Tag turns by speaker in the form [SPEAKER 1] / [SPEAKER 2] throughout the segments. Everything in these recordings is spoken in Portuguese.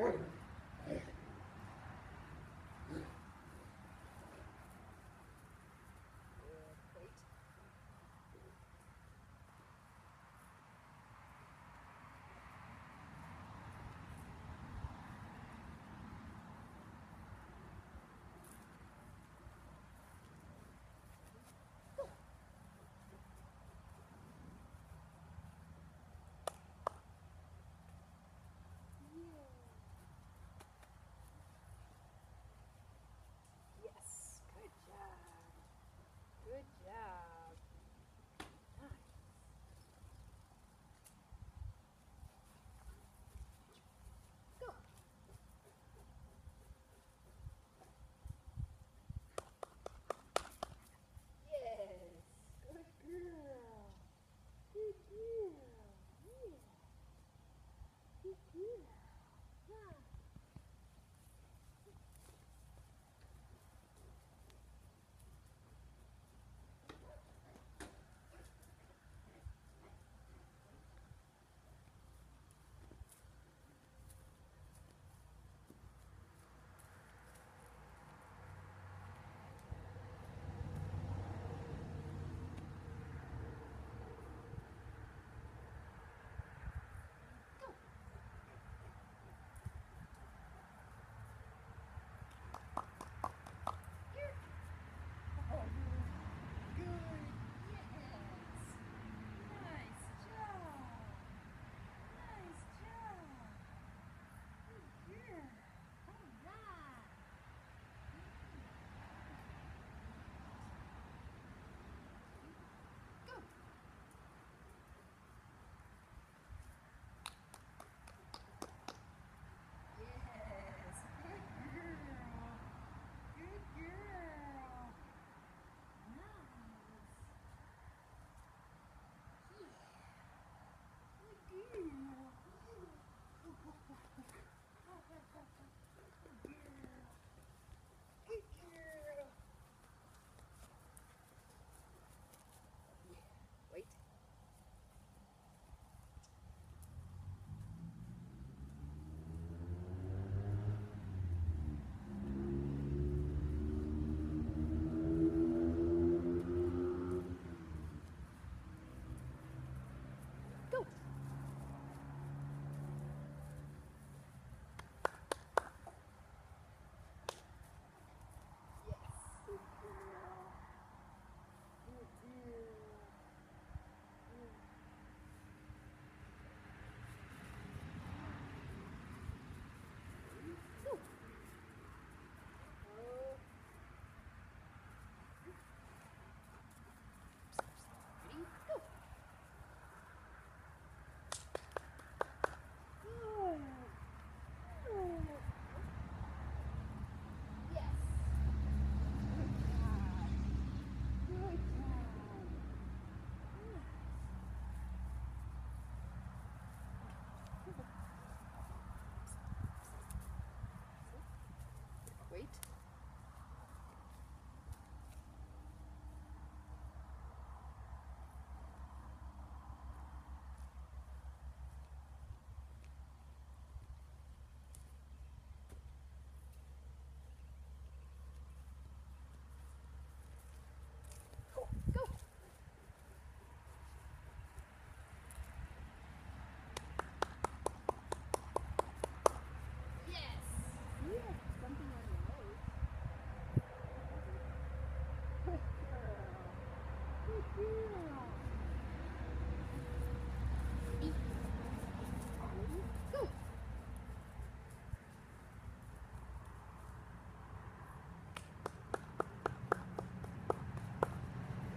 [SPEAKER 1] Morning.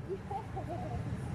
[SPEAKER 1] E